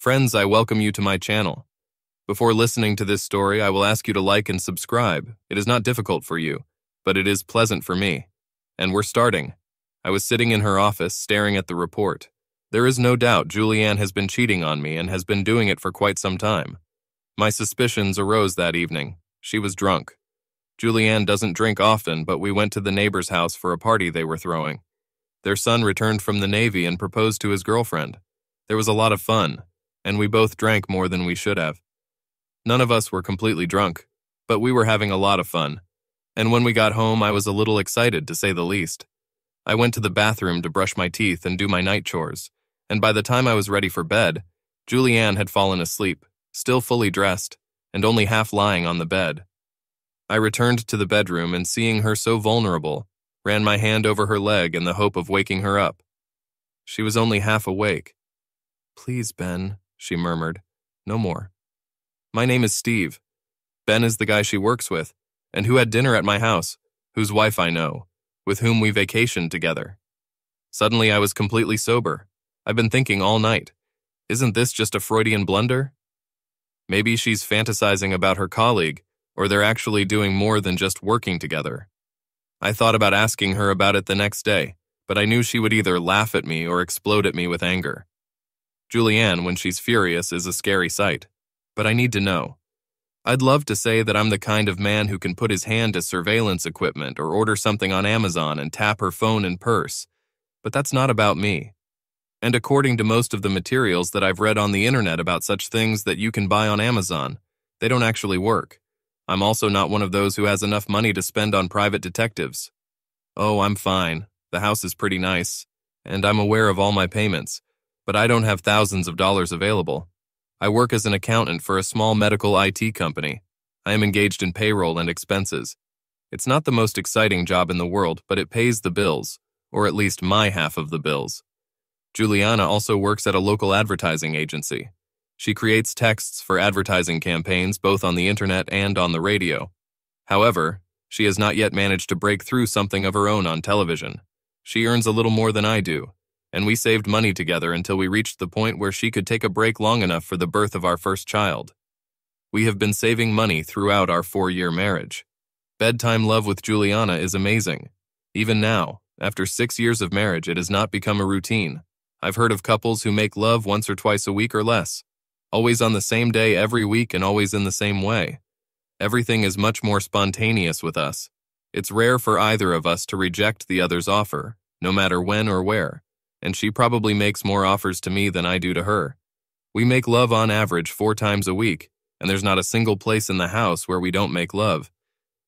Friends, I welcome you to my channel. Before listening to this story, I will ask you to like and subscribe. It is not difficult for you, but it is pleasant for me. And we're starting. I was sitting in her office, staring at the report. There is no doubt Julianne has been cheating on me and has been doing it for quite some time. My suspicions arose that evening. She was drunk. Julianne doesn't drink often, but we went to the neighbor's house for a party they were throwing. Their son returned from the Navy and proposed to his girlfriend. There was a lot of fun, and we both drank more than we should have. None of us were completely drunk, but we were having a lot of fun. And when we got home, I was a little excited, to say the least. I went to the bathroom to brush my teeth and do my night chores, and by the time I was ready for bed, Julianne had fallen asleep, still fully dressed, and only half lying on the bed. I returned to the bedroom and seeing her so vulnerable, ran my hand over her leg in the hope of waking her up. She was only half awake. Please, Ben, she murmured. No more. My name is Steve. Ben is the guy she works with, and who had dinner at my house, whose wife I know, with whom we vacationed together. Suddenly I was completely sober. I've been thinking all night. Isn't this just a Freudian blunder? Maybe she's fantasizing about her colleague, or they're actually doing more than just working together. I thought about asking her about it the next day, but I knew she would either laugh at me or explode at me with anger. Julianne, when she's furious, is a scary sight, but I need to know. I'd love to say that I'm the kind of man who can put his hand to surveillance equipment or order something on Amazon and tap her phone and purse, but that's not about me. And according to most of the materials that I've read on the internet about such things that you can buy on Amazon, they don't actually work. I'm also not one of those who has enough money to spend on private detectives. Oh, I'm fine. The house is pretty nice, and I'm aware of all my payments, but I don't have thousands of dollars available. I work as an accountant for a small medical IT company. I am engaged in payroll and expenses. It's not the most exciting job in the world, but it pays the bills, or at least my half of the bills. Juliana also works at a local advertising agency. She creates texts for advertising campaigns both on the internet and on the radio. However, she has not yet managed to break through something of her own on television. She earns a little more than I do, and we saved money together until we reached the point where she could take a break long enough for the birth of our first child. We have been saving money throughout our four year marriage. Bedtime love with Juliana is amazing. Even now, after six years of marriage, it has not become a routine. I've heard of couples who make love once or twice a week or less always on the same day every week and always in the same way. Everything is much more spontaneous with us. It's rare for either of us to reject the other's offer, no matter when or where, and she probably makes more offers to me than I do to her. We make love on average four times a week, and there's not a single place in the house where we don't make love.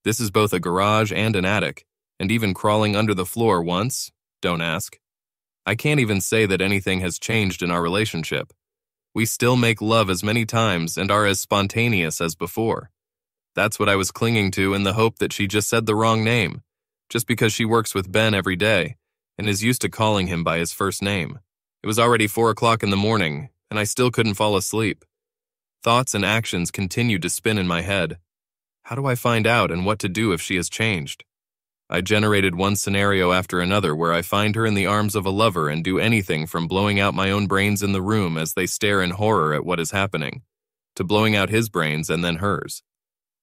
This is both a garage and an attic, and even crawling under the floor once, don't ask. I can't even say that anything has changed in our relationship. We still make love as many times and are as spontaneous as before. That's what I was clinging to in the hope that she just said the wrong name, just because she works with Ben every day and is used to calling him by his first name. It was already four o'clock in the morning, and I still couldn't fall asleep. Thoughts and actions continued to spin in my head. How do I find out and what to do if she has changed? I generated one scenario after another where I find her in the arms of a lover and do anything from blowing out my own brains in the room as they stare in horror at what is happening, to blowing out his brains and then hers.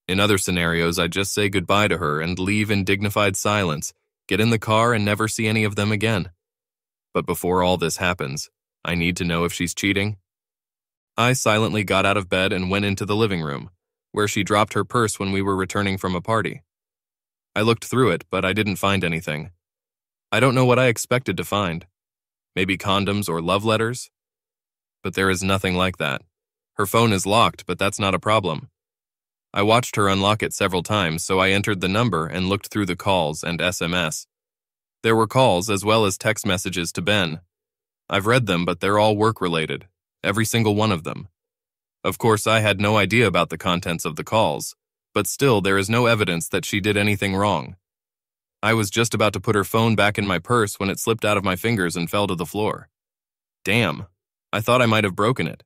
In other scenarios, I just say goodbye to her and leave in dignified silence, get in the car and never see any of them again. But before all this happens, I need to know if she's cheating. I silently got out of bed and went into the living room, where she dropped her purse when we were returning from a party. I looked through it, but I didn't find anything. I don't know what I expected to find. Maybe condoms or love letters? But there is nothing like that. Her phone is locked, but that's not a problem. I watched her unlock it several times, so I entered the number and looked through the calls and SMS. There were calls as well as text messages to Ben. I've read them, but they're all work related, every single one of them. Of course, I had no idea about the contents of the calls, but still there is no evidence that she did anything wrong. I was just about to put her phone back in my purse when it slipped out of my fingers and fell to the floor. Damn, I thought I might have broken it.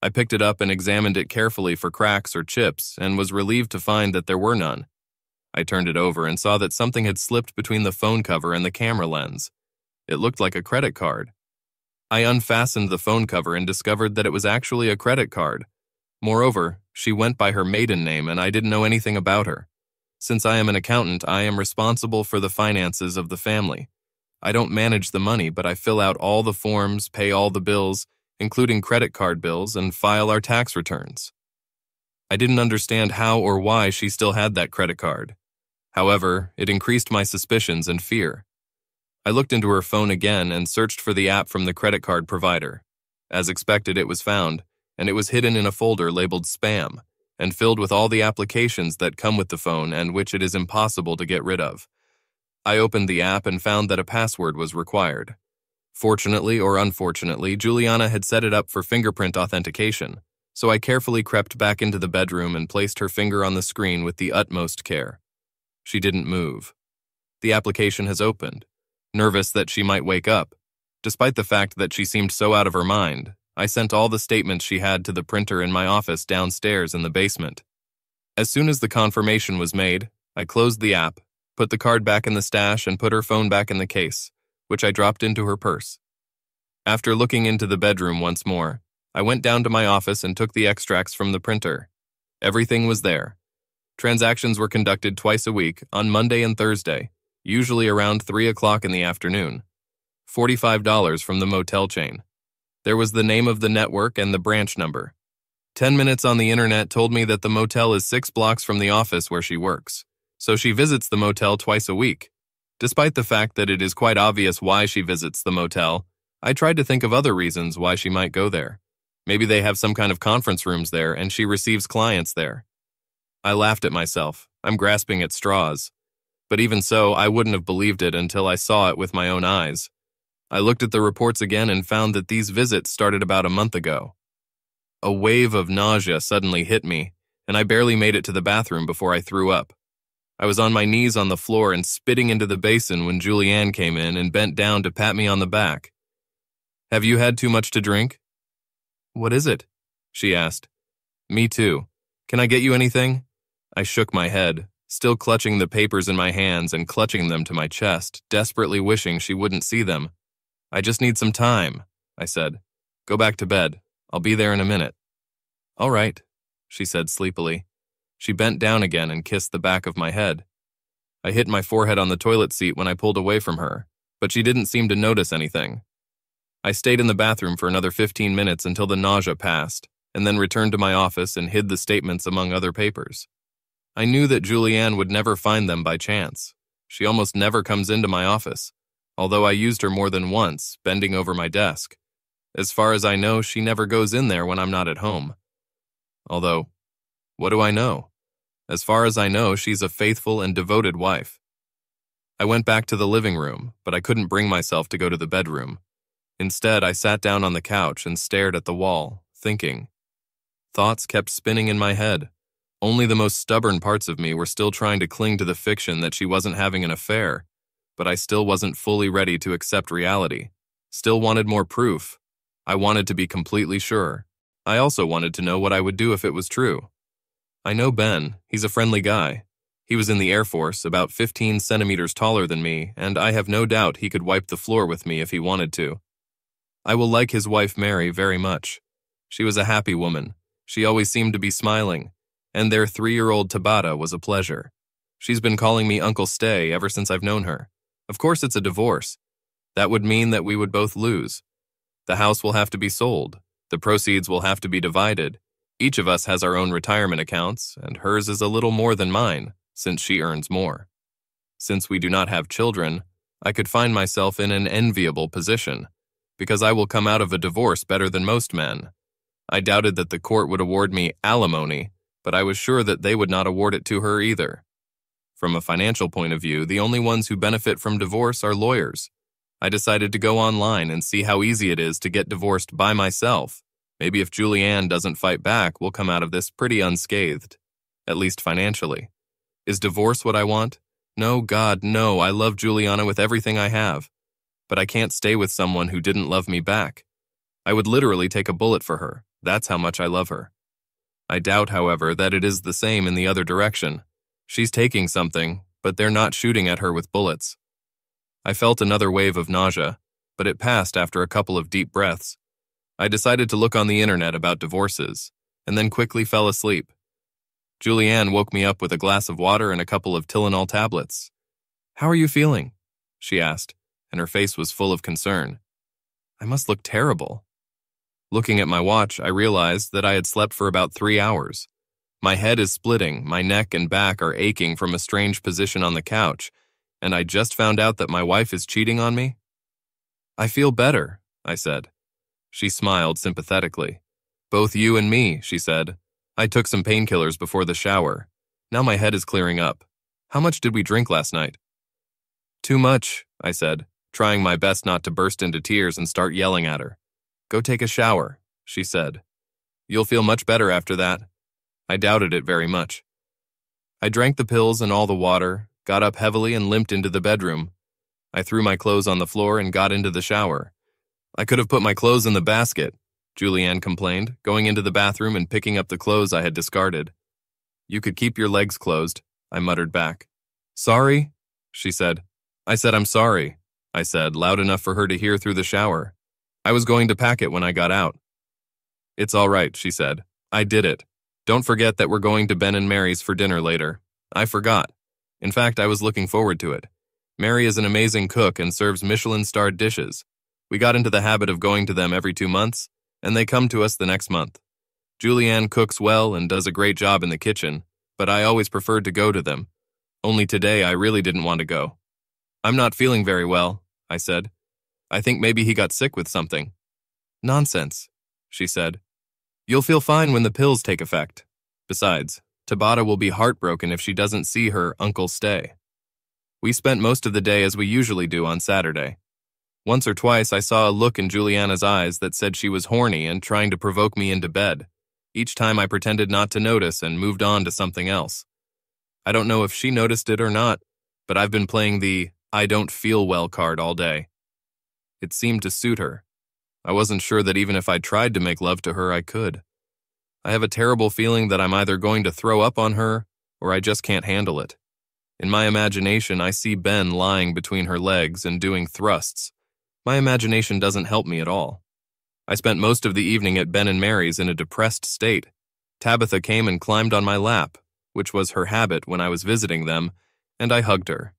I picked it up and examined it carefully for cracks or chips and was relieved to find that there were none. I turned it over and saw that something had slipped between the phone cover and the camera lens. It looked like a credit card. I unfastened the phone cover and discovered that it was actually a credit card. Moreover, she went by her maiden name and I didn't know anything about her. Since I am an accountant, I am responsible for the finances of the family. I don't manage the money, but I fill out all the forms, pay all the bills, including credit card bills, and file our tax returns. I didn't understand how or why she still had that credit card. However, it increased my suspicions and fear. I looked into her phone again and searched for the app from the credit card provider. As expected, it was found, and it was hidden in a folder labeled Spam and filled with all the applications that come with the phone and which it is impossible to get rid of. I opened the app and found that a password was required. Fortunately or unfortunately, Juliana had set it up for fingerprint authentication, so I carefully crept back into the bedroom and placed her finger on the screen with the utmost care. She didn't move. The application has opened, nervous that she might wake up. Despite the fact that she seemed so out of her mind, I sent all the statements she had to the printer in my office downstairs in the basement. As soon as the confirmation was made, I closed the app, put the card back in the stash, and put her phone back in the case which I dropped into her purse. After looking into the bedroom once more, I went down to my office and took the extracts from the printer. Everything was there. Transactions were conducted twice a week, on Monday and Thursday, usually around 3 o'clock in the afternoon. $45 from the motel chain. There was the name of the network and the branch number. 10 minutes on the internet told me that the motel is six blocks from the office where she works, so she visits the motel twice a week. Despite the fact that it is quite obvious why she visits the motel, I tried to think of other reasons why she might go there. Maybe they have some kind of conference rooms there and she receives clients there. I laughed at myself. I'm grasping at straws. But even so, I wouldn't have believed it until I saw it with my own eyes. I looked at the reports again and found that these visits started about a month ago. A wave of nausea suddenly hit me, and I barely made it to the bathroom before I threw up. I was on my knees on the floor and spitting into the basin when Julianne came in and bent down to pat me on the back. Have you had too much to drink? What is it? She asked. Me too. Can I get you anything? I shook my head, still clutching the papers in my hands and clutching them to my chest, desperately wishing she wouldn't see them. I just need some time, I said. Go back to bed. I'll be there in a minute. All right, she said sleepily. She bent down again and kissed the back of my head. I hit my forehead on the toilet seat when I pulled away from her, but she didn't seem to notice anything. I stayed in the bathroom for another 15 minutes until the nausea passed, and then returned to my office and hid the statements among other papers. I knew that Julianne would never find them by chance. She almost never comes into my office, although I used her more than once, bending over my desk. As far as I know, she never goes in there when I'm not at home. Although, what do I know? As far as I know, she's a faithful and devoted wife. I went back to the living room, but I couldn't bring myself to go to the bedroom. Instead, I sat down on the couch and stared at the wall, thinking. Thoughts kept spinning in my head. Only the most stubborn parts of me were still trying to cling to the fiction that she wasn't having an affair, but I still wasn't fully ready to accept reality. Still wanted more proof. I wanted to be completely sure. I also wanted to know what I would do if it was true. I know Ben. He's a friendly guy. He was in the Air Force, about 15 centimeters taller than me, and I have no doubt he could wipe the floor with me if he wanted to. I will like his wife Mary very much. She was a happy woman. She always seemed to be smiling, and their three-year-old Tabitha was a pleasure. She's been calling me Uncle Stay ever since I've known her. Of course it's a divorce. That would mean that we would both lose. The house will have to be sold. The proceeds will have to be divided, each of us has our own retirement accounts, and hers is a little more than mine, since she earns more. Since we do not have children, I could find myself in an enviable position, because I will come out of a divorce better than most men. I doubted that the court would award me alimony, but I was sure that they would not award it to her either. From a financial point of view, the only ones who benefit from divorce are lawyers. I decided to go online and see how easy it is to get divorced by myself Maybe if Julianne doesn't fight back, we'll come out of this pretty unscathed, at least financially. Is divorce what I want? No, God, no, I love Juliana with everything I have. But I can't stay with someone who didn't love me back. I would literally take a bullet for her. That's how much I love her. I doubt, however, that it is the same in the other direction. She's taking something, but they're not shooting at her with bullets. I felt another wave of nausea, but it passed after a couple of deep breaths. I decided to look on the internet about divorces, and then quickly fell asleep. Julianne woke me up with a glass of water and a couple of Tylenol tablets. How are you feeling? she asked, and her face was full of concern. I must look terrible. Looking at my watch, I realized that I had slept for about three hours. My head is splitting, my neck and back are aching from a strange position on the couch, and I just found out that my wife is cheating on me? I feel better, I said. She smiled sympathetically. Both you and me, she said. I took some painkillers before the shower. Now my head is clearing up. How much did we drink last night? Too much, I said, trying my best not to burst into tears and start yelling at her. Go take a shower, she said. You'll feel much better after that. I doubted it very much. I drank the pills and all the water, got up heavily and limped into the bedroom. I threw my clothes on the floor and got into the shower. I could have put my clothes in the basket, Julianne complained, going into the bathroom and picking up the clothes I had discarded. You could keep your legs closed, I muttered back. Sorry, she said. I said I'm sorry, I said, loud enough for her to hear through the shower. I was going to pack it when I got out. It's all right, she said. I did it. Don't forget that we're going to Ben and Mary's for dinner later. I forgot. In fact, I was looking forward to it. Mary is an amazing cook and serves Michelin-starred dishes. We got into the habit of going to them every two months, and they come to us the next month. Julianne cooks well and does a great job in the kitchen, but I always preferred to go to them. Only today I really didn't want to go. I'm not feeling very well, I said. I think maybe he got sick with something. Nonsense, she said. You'll feel fine when the pills take effect. Besides, Tabitha will be heartbroken if she doesn't see her uncle stay. We spent most of the day as we usually do on Saturday. Once or twice I saw a look in Juliana's eyes that said she was horny and trying to provoke me into bed. Each time I pretended not to notice and moved on to something else. I don't know if she noticed it or not, but I've been playing the I don't feel well card all day. It seemed to suit her. I wasn't sure that even if I tried to make love to her, I could. I have a terrible feeling that I'm either going to throw up on her or I just can't handle it. In my imagination, I see Ben lying between her legs and doing thrusts. My imagination doesn't help me at all. I spent most of the evening at Ben and Mary's in a depressed state. Tabitha came and climbed on my lap, which was her habit when I was visiting them, and I hugged her.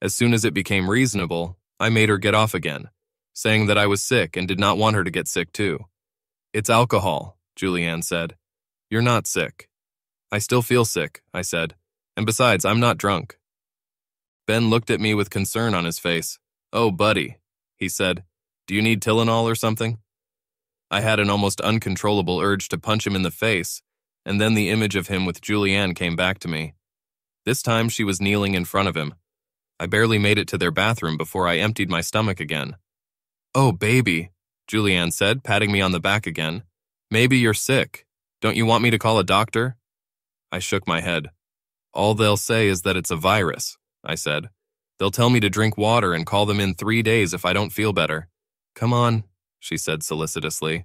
As soon as it became reasonable, I made her get off again saying that I was sick and did not want her to get sick too. It's alcohol, Julianne said. You're not sick. I still feel sick, I said, and besides, I'm not drunk. Ben looked at me with concern on his face. Oh, buddy, he said, do you need Tylenol or something? I had an almost uncontrollable urge to punch him in the face, and then the image of him with Julianne came back to me. This time she was kneeling in front of him. I barely made it to their bathroom before I emptied my stomach again. Oh, baby, Julianne said, patting me on the back again. Maybe you're sick. Don't you want me to call a doctor? I shook my head. All they'll say is that it's a virus, I said. They'll tell me to drink water and call them in three days if I don't feel better. Come on, she said solicitously.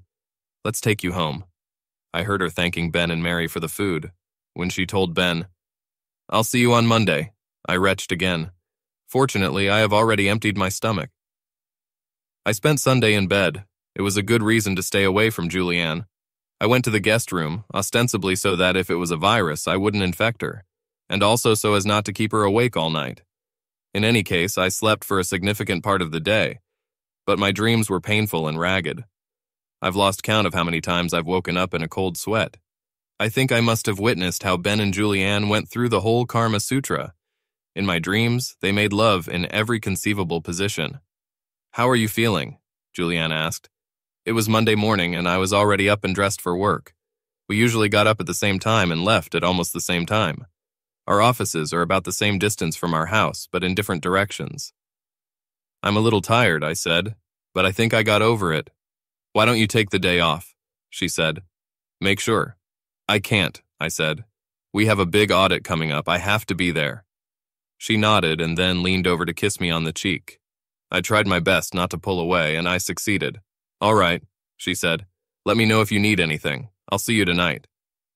Let's take you home. I heard her thanking Ben and Mary for the food. When she told Ben, I'll see you on Monday, I retched again. Fortunately, I have already emptied my stomach. I spent Sunday in bed. It was a good reason to stay away from Julianne. I went to the guest room, ostensibly so that if it was a virus, I wouldn't infect her, and also so as not to keep her awake all night. In any case, I slept for a significant part of the day, but my dreams were painful and ragged. I've lost count of how many times I've woken up in a cold sweat. I think I must have witnessed how Ben and Julianne went through the whole Kama Sutra. In my dreams, they made love in every conceivable position. How are you feeling? Julianne asked. It was Monday morning, and I was already up and dressed for work. We usually got up at the same time and left at almost the same time. Our offices are about the same distance from our house, but in different directions. I'm a little tired, I said, but I think I got over it. Why don't you take the day off? She said. Make sure. I can't, I said. We have a big audit coming up. I have to be there. She nodded and then leaned over to kiss me on the cheek. I tried my best not to pull away, and I succeeded. All right, she said. Let me know if you need anything. I'll see you tonight.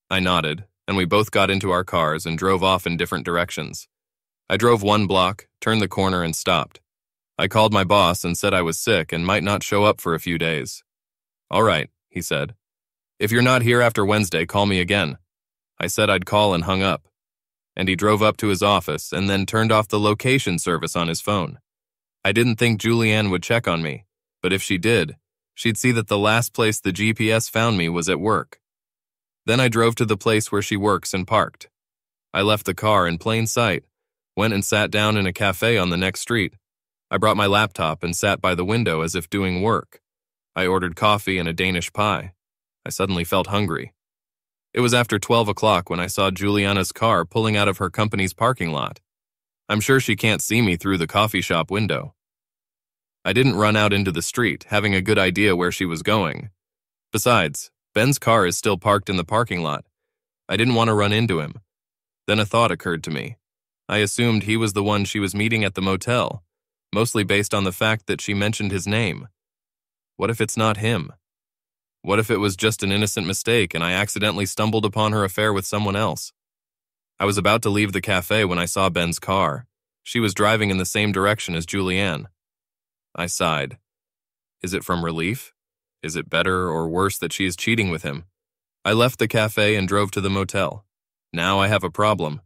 I nodded, and we both got into our cars and drove off in different directions. I drove one block, turned the corner, and stopped. I called my boss and said I was sick and might not show up for a few days. All right, he said. If you're not here after Wednesday, call me again. I said I'd call and hung up. And he drove up to his office and then turned off the location service on his phone. I didn't think Julianne would check on me, but if she did, she'd see that the last place the GPS found me was at work. Then I drove to the place where she works and parked. I left the car in plain sight, went and sat down in a cafe on the next street. I brought my laptop and sat by the window as if doing work. I ordered coffee and a Danish pie. I suddenly felt hungry. It was after 12 o'clock when I saw Juliana's car pulling out of her company's parking lot. I'm sure she can't see me through the coffee shop window. I didn't run out into the street, having a good idea where she was going. Besides, Ben's car is still parked in the parking lot. I didn't want to run into him. Then a thought occurred to me. I assumed he was the one she was meeting at the motel, mostly based on the fact that she mentioned his name. What if it's not him? What if it was just an innocent mistake and I accidentally stumbled upon her affair with someone else? I was about to leave the cafe when I saw Ben's car. She was driving in the same direction as Julianne. I sighed. Is it from relief? Is it better or worse that she is cheating with him? I left the cafe and drove to the motel. Now I have a problem.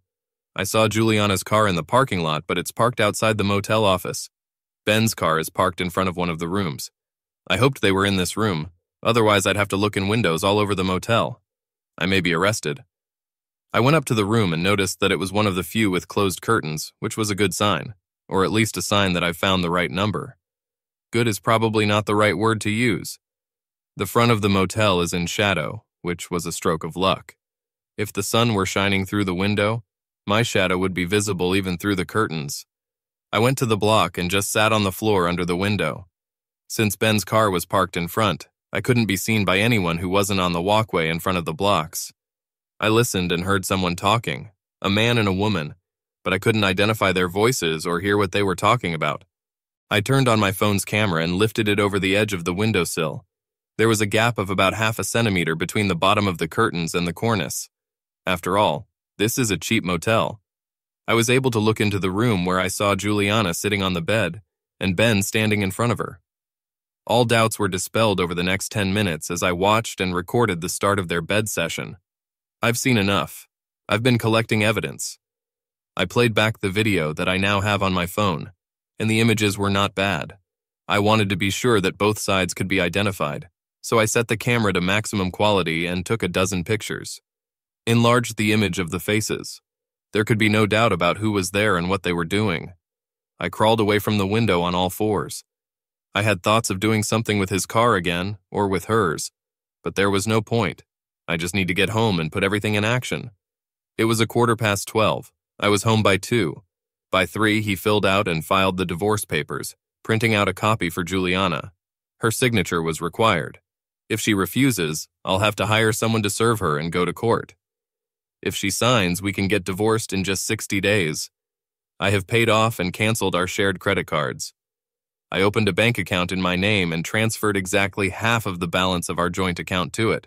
I saw Juliana's car in the parking lot, but it's parked outside the motel office. Ben's car is parked in front of one of the rooms. I hoped they were in this room, otherwise I'd have to look in windows all over the motel. I may be arrested. I went up to the room and noticed that it was one of the few with closed curtains, which was a good sign, or at least a sign that I've found the right number. Good is probably not the right word to use. The front of the motel is in shadow, which was a stroke of luck. If the sun were shining through the window, my shadow would be visible even through the curtains. I went to the block and just sat on the floor under the window. Since Ben's car was parked in front, I couldn't be seen by anyone who wasn't on the walkway in front of the blocks. I listened and heard someone talking, a man and a woman, but I couldn't identify their voices or hear what they were talking about. I turned on my phone's camera and lifted it over the edge of the windowsill. There was a gap of about half a centimeter between the bottom of the curtains and the cornice. After all, this is a cheap motel. I was able to look into the room where I saw Juliana sitting on the bed and Ben standing in front of her. All doubts were dispelled over the next 10 minutes as I watched and recorded the start of their bed session. I've seen enough. I've been collecting evidence. I played back the video that I now have on my phone, and the images were not bad. I wanted to be sure that both sides could be identified, so I set the camera to maximum quality and took a dozen pictures enlarged the image of the faces. There could be no doubt about who was there and what they were doing. I crawled away from the window on all fours. I had thoughts of doing something with his car again, or with hers, but there was no point. I just need to get home and put everything in action. It was a quarter past 12. I was home by 2. By 3, he filled out and filed the divorce papers, printing out a copy for Juliana. Her signature was required. If she refuses, I'll have to hire someone to serve her and go to court. If she signs, we can get divorced in just 60 days. I have paid off and canceled our shared credit cards. I opened a bank account in my name and transferred exactly half of the balance of our joint account to it.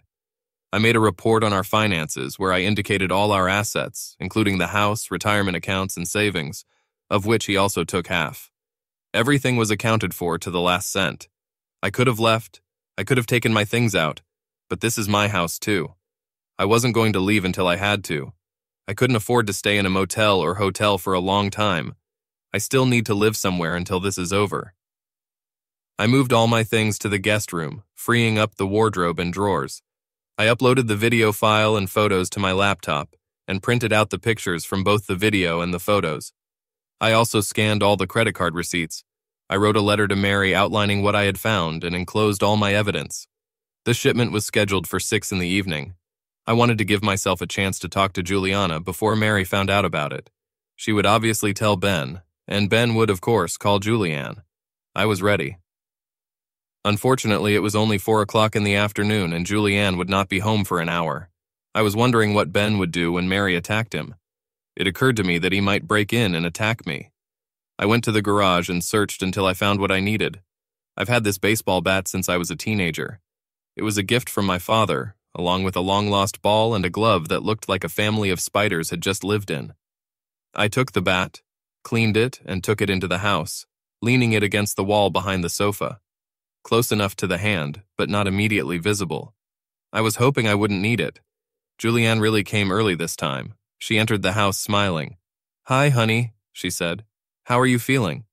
I made a report on our finances where I indicated all our assets, including the house, retirement accounts, and savings, of which he also took half. Everything was accounted for to the last cent. I could have left, I could have taken my things out, but this is my house too. I wasn't going to leave until I had to. I couldn't afford to stay in a motel or hotel for a long time. I still need to live somewhere until this is over. I moved all my things to the guest room, freeing up the wardrobe and drawers. I uploaded the video file and photos to my laptop and printed out the pictures from both the video and the photos. I also scanned all the credit card receipts. I wrote a letter to Mary outlining what I had found and enclosed all my evidence. The shipment was scheduled for 6 in the evening. I wanted to give myself a chance to talk to Juliana before Mary found out about it. She would obviously tell Ben, and Ben would, of course, call Julianne. I was ready. Unfortunately, it was only four o'clock in the afternoon, and Julianne would not be home for an hour. I was wondering what Ben would do when Mary attacked him. It occurred to me that he might break in and attack me. I went to the garage and searched until I found what I needed. I've had this baseball bat since I was a teenager. It was a gift from my father, along with a long lost ball and a glove that looked like a family of spiders had just lived in. I took the bat, cleaned it, and took it into the house. leaning it against the wall behind the sofa, close enough to the hand, but not immediately visible. I was hoping I wouldn't need it. Julianne really came early this time. She entered the house smiling. Hi, honey, she said. How are you feeling?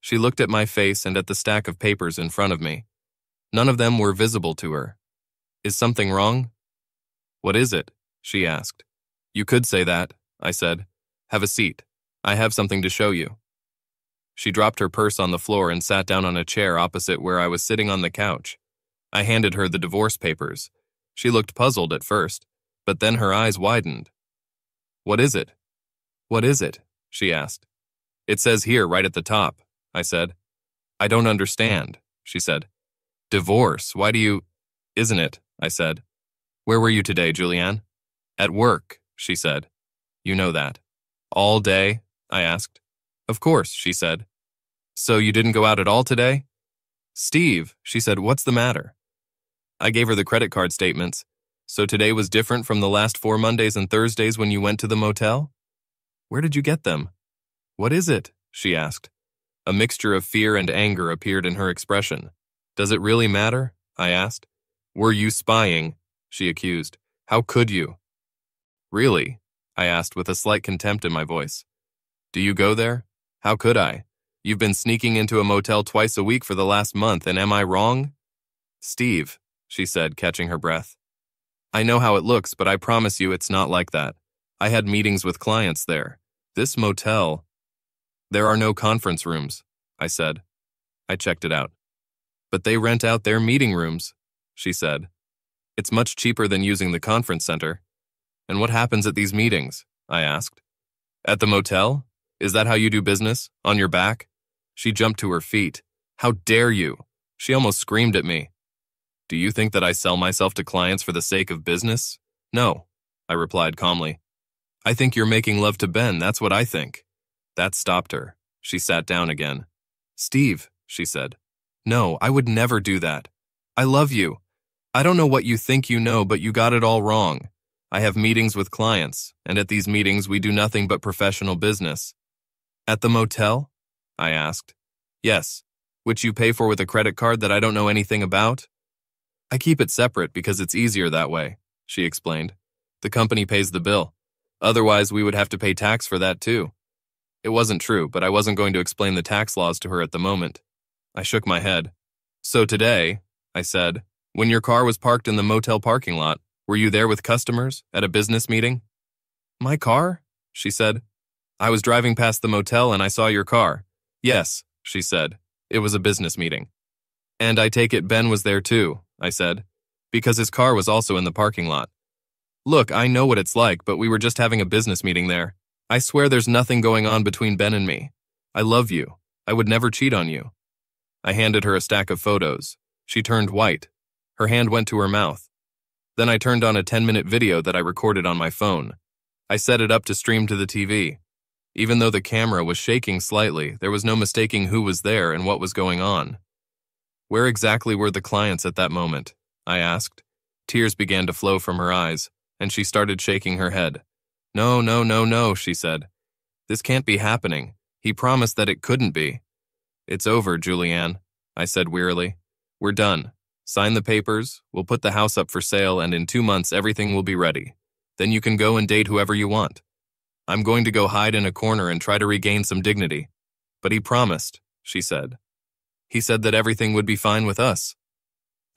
She looked at my face and at the stack of papers in front of me. None of them were visible to her. Is something wrong? What is it? she asked. You could say that, I said. Have a seat. I have something to show you. She dropped her purse on the floor and sat down on a chair opposite where I was sitting on the couch. I handed her the divorce papers. She looked puzzled at first, but then her eyes widened. What is it? What is it? she asked. It says here right at the top, I said. I don't understand, she said. Divorce, why do you. Isn't it? I said. Where were you today, Julianne? At work, she said. You know that. All day? I asked. Of course, she said. So you didn't go out at all today? Steve, she said, what's the matter? I gave her the credit card statements. So today was different from the last four Mondays and Thursdays when you went to the motel? Where did you get them? What is it? she asked. A mixture of fear and anger appeared in her expression. Does it really matter? I asked. Were you spying? She accused. How could you? Really? I asked with a slight contempt in my voice. Do you go there? How could I? You've been sneaking into a motel twice a week for the last month, and am I wrong? Steve, she said, catching her breath. I know how it looks, but I promise you it's not like that. I had meetings with clients there. This motel. There are no conference rooms, I said. I checked it out. But they rent out their meeting rooms, she said. It's much cheaper than using the conference center. And what happens at these meetings? I asked. At the motel? Is that how you do business? On your back? She jumped to her feet. How dare you? She almost screamed at me. Do you think that I sell myself to clients for the sake of business? No, I replied calmly. I think you're making love to Ben, that's what I think. That stopped her. She sat down again. Steve, she said. No, I would never do that. I love you. I don't know what you think you know, but you got it all wrong. I have meetings with clients, and at these meetings we do nothing but professional business. At the motel? I asked. Yes, which you pay for with a credit card that I don't know anything about? I keep it separate because it's easier that way, she explained. The company pays the bill. Otherwise, we would have to pay tax for that too. It wasn't true, but I wasn't going to explain the tax laws to her at the moment. I shook my head. So today, I said, when your car was parked in the motel parking lot, were you there with customers at a business meeting? My car? She said. I was driving past the motel and I saw your car. Yes, she said. It was a business meeting. And I take it Ben was there too, I said, because his car was also in the parking lot. Look, I know what it's like, but we were just having a business meeting there. I swear there's nothing going on between Ben and me. I love you. I would never cheat on you. I handed her a stack of photos. She turned white, her hand went to her mouth. Then I turned on a 10 minute video that I recorded on my phone. I set it up to stream to the TV. Even though the camera was shaking slightly, there was no mistaking who was there and what was going on. Where exactly were the clients at that moment? I asked. Tears began to flow from her eyes, and she started shaking her head. No, no, no, no, she said. This can't be happening. He promised that it couldn't be. It's over, Julianne, I said wearily. We're done. Sign the papers, we'll put the house up for sale, and in two months everything will be ready. Then you can go and date whoever you want. I'm going to go hide in a corner and try to regain some dignity. But he promised, she said. He said that everything would be fine with us.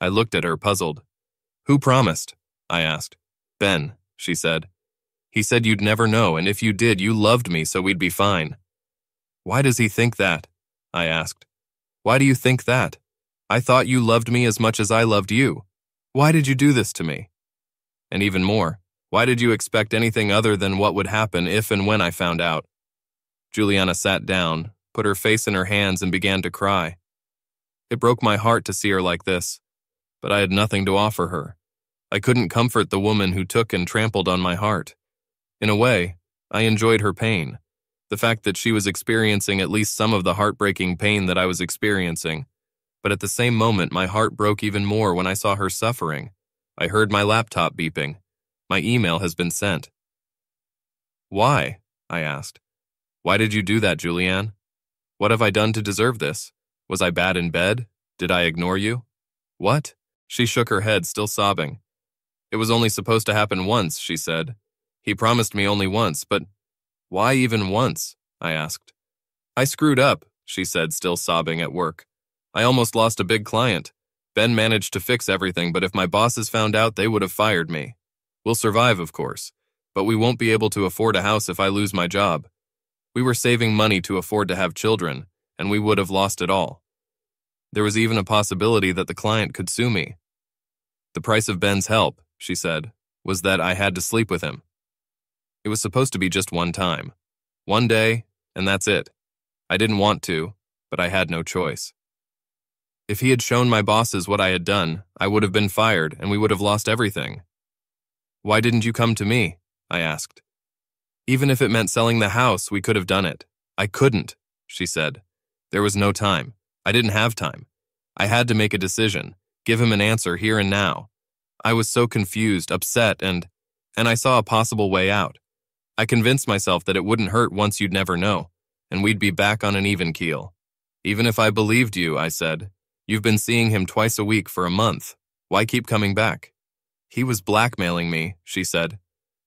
I looked at her, puzzled. Who promised? I asked. Ben, she said. He said you'd never know, and if you did, you loved me, so we'd be fine. Why does he think that? I asked. Why do you think that? I thought you loved me as much as I loved you. Why did you do this to me? And even more, why did you expect anything other than what would happen if and when I found out? Juliana sat down, put her face in her hands, and began to cry. It broke my heart to see her like this, but I had nothing to offer her. I couldn't comfort the woman who took and trampled on my heart. In a way, I enjoyed her pain, the fact that she was experiencing at least some of the heartbreaking pain that I was experiencing but at the same moment, my heart broke even more when I saw her suffering. I heard my laptop beeping. My email has been sent. Why? I asked. Why did you do that, Julianne? What have I done to deserve this? Was I bad in bed? Did I ignore you? What? She shook her head, still sobbing. It was only supposed to happen once, she said. He promised me only once, but why even once? I asked. I screwed up, she said, still sobbing at work. I almost lost a big client. Ben managed to fix everything, but if my bosses found out, they would have fired me. We'll survive, of course, but we won't be able to afford a house if I lose my job. We were saving money to afford to have children, and we would have lost it all. There was even a possibility that the client could sue me. The price of Ben's help, she said, was that I had to sleep with him. It was supposed to be just one time. One day, and that's it. I didn't want to, but I had no choice. If he had shown my bosses what I had done, I would have been fired and we would have lost everything. Why didn't you come to me? I asked. Even if it meant selling the house, we could have done it. I couldn't, she said. There was no time. I didn't have time. I had to make a decision, give him an answer here and now. I was so confused, upset, and and I saw a possible way out. I convinced myself that it wouldn't hurt once you'd never know, and we'd be back on an even keel. Even if I believed you, I said, you've been seeing him twice a week for a month. Why keep coming back? He was blackmailing me, she said.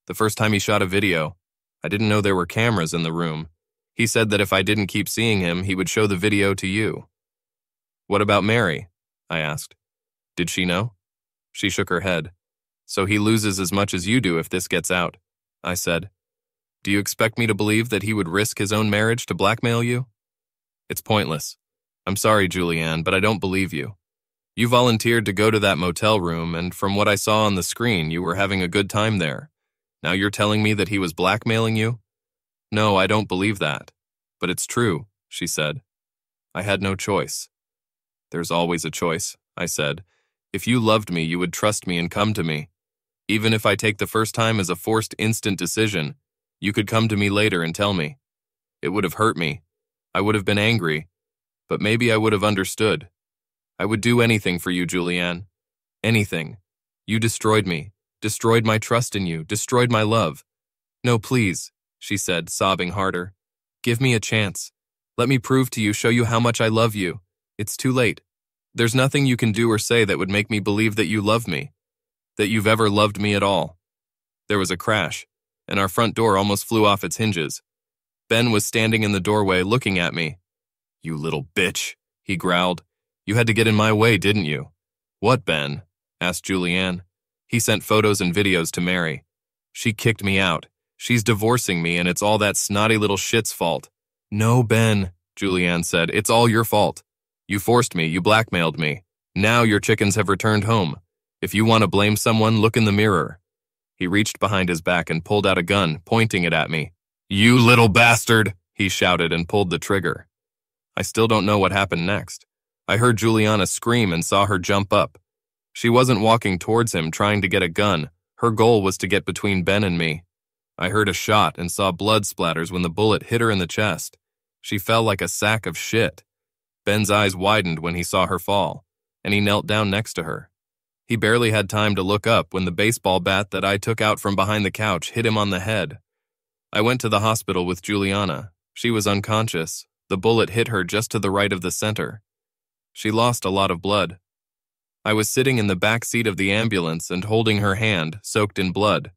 The first time he shot a video, I didn't know there were cameras in the room. He said that if I didn't keep seeing him, he would show the video to you. What about Mary? I asked. Did she know? She shook her head. So he loses as much as you do if this gets out, I said. Do you expect me to believe that he would risk his own marriage to blackmail you? It's pointless. I'm sorry, Julianne, but I don't believe you. You volunteered to go to that motel room, and from what I saw on the screen, you were having a good time there. Now you're telling me that he was blackmailing you? No, I don't believe that. But it's true, she said. I had no choice. There's always a choice, I said. If you loved me, you would trust me and come to me. Even if I take the first time as a forced instant decision, you could come to me later and tell me. It would have hurt me. I would have been angry. But maybe I would have understood. I would do anything for you, Julianne. Anything. You destroyed me, destroyed my trust in you, destroyed my love. No, please, she said, sobbing harder. Give me a chance. Let me prove to you, show you how much I love you. It's too late. There's nothing you can do or say that would make me believe that you love me, that you've ever loved me at all. There was a crash, and our front door almost flew off its hinges. Ben was standing in the doorway looking at me. You little bitch, he growled. You had to get in my way, didn't you? What, Ben? asked Julianne. He sent photos and videos to Mary. She kicked me out. She's divorcing me, and it's all that snotty little shit's fault. No, Ben, Julianne said. It's all your fault. You forced me, you blackmailed me. Now your chickens have returned home. If you want to blame someone, look in the mirror. He reached behind his back and pulled out a gun, pointing it at me. You little bastard, he shouted and pulled the trigger. I still don't know what happened next. I heard Juliana scream and saw her jump up. She wasn't walking towards him trying to get a gun. Her goal was to get between Ben and me. I heard a shot and saw blood splatters when the bullet hit her in the chest. She fell like a sack of shit. Ben's eyes widened when he saw her fall, and he knelt down next to her. He barely had time to look up when the baseball bat that I took out from behind the couch hit him on the head. I went to the hospital with Juliana. She was unconscious. The bullet hit her just to the right of the center. She lost a lot of blood. I was sitting in the back seat of the ambulance and holding her hand, soaked in blood.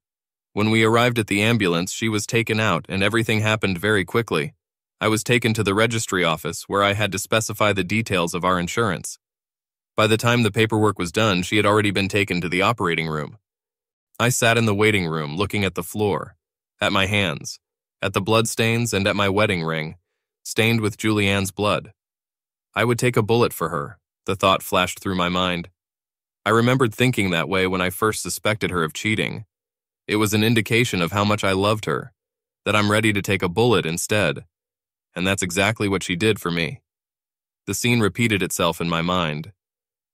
When we arrived at the ambulance, she was taken out and everything happened very quickly. I was taken to the registry office where I had to specify the details of our insurance. By the time the paperwork was done, she had already been taken to the operating room. I sat in the waiting room looking at the floor, at my hands, at the bloodstains, and at my wedding ring, stained with Julianne's blood. I would take a bullet for her, the thought flashed through my mind. I remembered thinking that way when I first suspected her of cheating. It was an indication of how much I loved her, that I'm ready to take a bullet instead and that's exactly what she did for me. The scene repeated itself in my mind.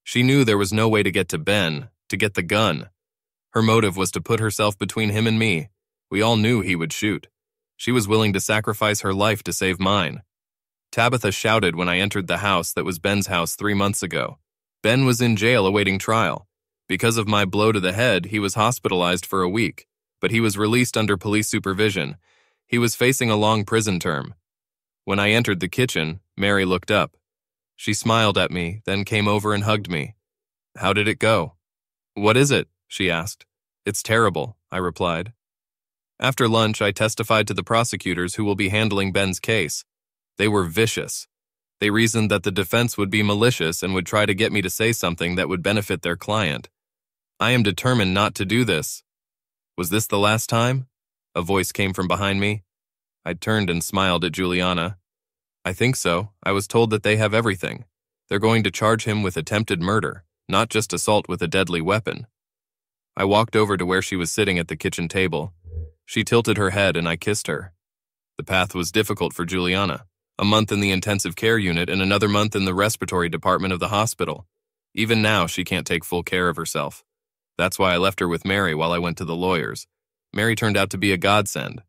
She knew there was no way to get to Ben, to get the gun. Her motive was to put herself between him and me. We all knew he would shoot. She was willing to sacrifice her life to save mine. Tabitha shouted when I entered the house that was Ben's house three months ago. Ben was in jail awaiting trial. Because of my blow to the head, he was hospitalized for a week, but he was released under police supervision. He was facing a long prison term, When I entered the kitchen, Mary looked up. She smiled at me, then came over and hugged me. How did it go? What is it? she asked. It's terrible, I replied. After lunch, I testified to the prosecutors who will be handling Ben's case. They were vicious. They reasoned that the defense would be malicious and would try to get me to say something that would benefit their client. I am determined not to do this. Was this the last time? A voice came from behind me. I turned and smiled at Juliana. I think so. I was told that they have everything. They're going to charge him with attempted murder, not just assault with a deadly weapon. I walked over to where she was sitting at the kitchen table. She tilted her head and I kissed her. The path was difficult for Juliana. A month in the intensive care unit and another month in the respiratory department of the hospital. Even now, she can't take full care of herself. That's why I left her with Mary while I went to the lawyers. Mary turned out to be a godsend.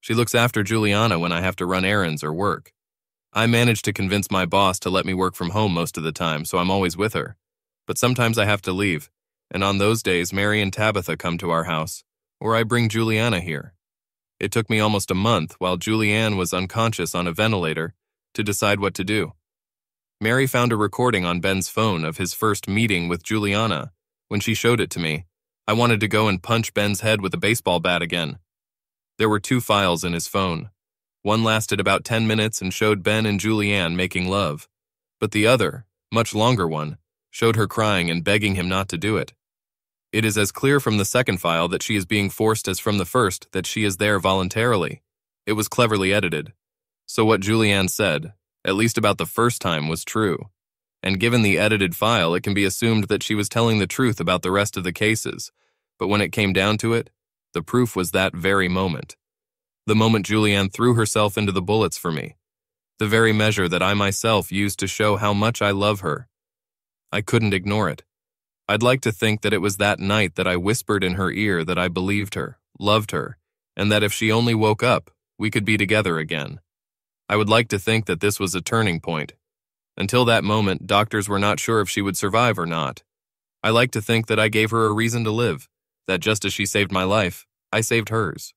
She looks after Juliana when I have to run errands or work. I managed to convince my boss to let me work from home most of the time, so I'm always with her. But sometimes I have to leave, and on those days, Mary and Tabitha come to our house, or I bring Juliana here. It took me almost a month, while Julianne was unconscious on a ventilator, to decide what to do. Mary found a recording on Ben's phone of his first meeting with Juliana. When she showed it to me, I wanted to go and punch Ben's head with a baseball bat again. There were two files in his phone. One lasted about 10 minutes and showed Ben and Julianne making love, but the other, much longer one, showed her crying and begging him not to do it. It is as clear from the second file that she is being forced as from the first that she is there voluntarily. It was cleverly edited. So what Julianne said, at least about the first time, was true. And given the edited file, it can be assumed that she was telling the truth about the rest of the cases. But when it came down to it, the proof was that very moment. The moment Julianne threw herself into the bullets for me. The very measure that I myself used to show how much I love her. I couldn't ignore it. I'd like to think that it was that night that I whispered in her ear that I believed her, loved her, and that if she only woke up, we could be together again. I would like to think that this was a turning point. Until that moment, doctors were not sure if she would survive or not. I like to think that I gave her a reason to live, that just as she saved my life, I saved hers.